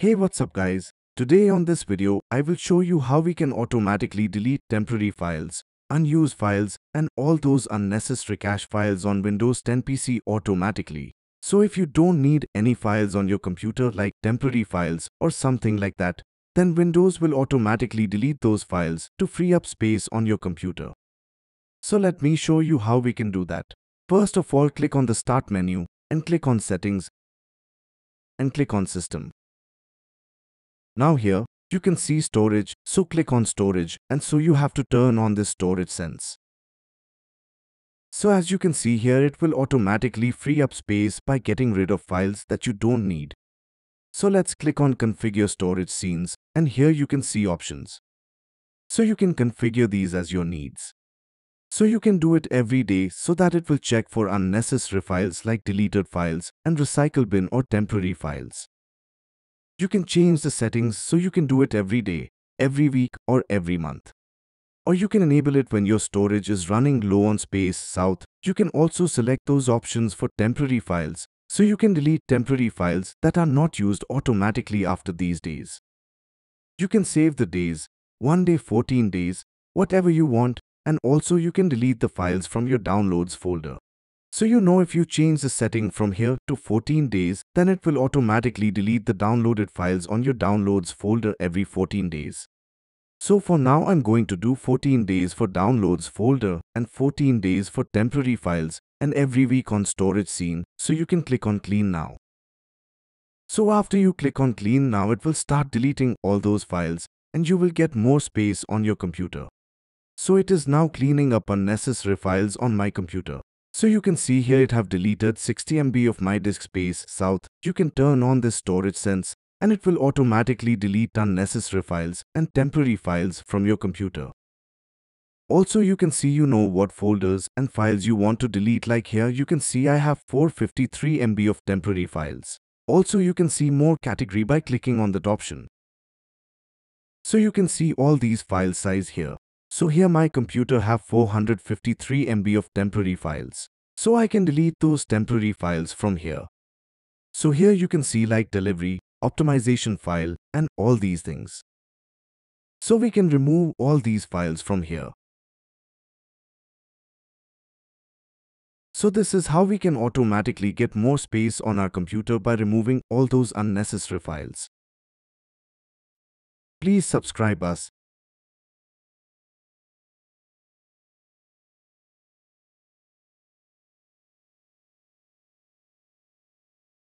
Hey what's up guys, today on this video I will show you how we can automatically delete temporary files, unused files and all those unnecessary cache files on Windows 10 PC automatically. So if you don't need any files on your computer like temporary files or something like that, then Windows will automatically delete those files to free up space on your computer. So let me show you how we can do that. First of all click on the Start menu and click on Settings and click on System. Now here, you can see storage, so click on storage and so you have to turn on this storage sense. So as you can see here, it will automatically free up space by getting rid of files that you don't need. So let's click on configure storage sense and here you can see options. So you can configure these as your needs. So you can do it every day so that it will check for unnecessary files like deleted files and recycle bin or temporary files. You can change the settings so you can do it every day, every week or every month. Or you can enable it when your storage is running low on space south. You can also select those options for temporary files so you can delete temporary files that are not used automatically after these days. You can save the days, one day 14 days, whatever you want and also you can delete the files from your downloads folder. So you know if you change the setting from here to 14 days, then it will automatically delete the downloaded files on your downloads folder every 14 days. So for now I'm going to do 14 days for downloads folder and 14 days for temporary files and every week on storage sense so you can click on clean now. So after you click on clean now it will start deleting all those files and you will get more space on your computer. So it is now cleaning up unnecessary files on my computer. So you can see here it have deleted 60 MB of my disk space south. You can turn on this storage sense and it will automatically delete unnecessary files and temporary files from your computer. Also you can see you know what folders and files you want to delete like here you can see I have 453 MB of temporary files. Also you can see more category by clicking on that option. So you can see all these file size here. So here my computer have 453 MB of temporary files. So I can delete those temporary files from here. So here you can see like delivery, optimization file and all these things. So we can remove all these files from here. So this is how we can automatically get more space on our computer by removing all those unnecessary files. Please subscribe us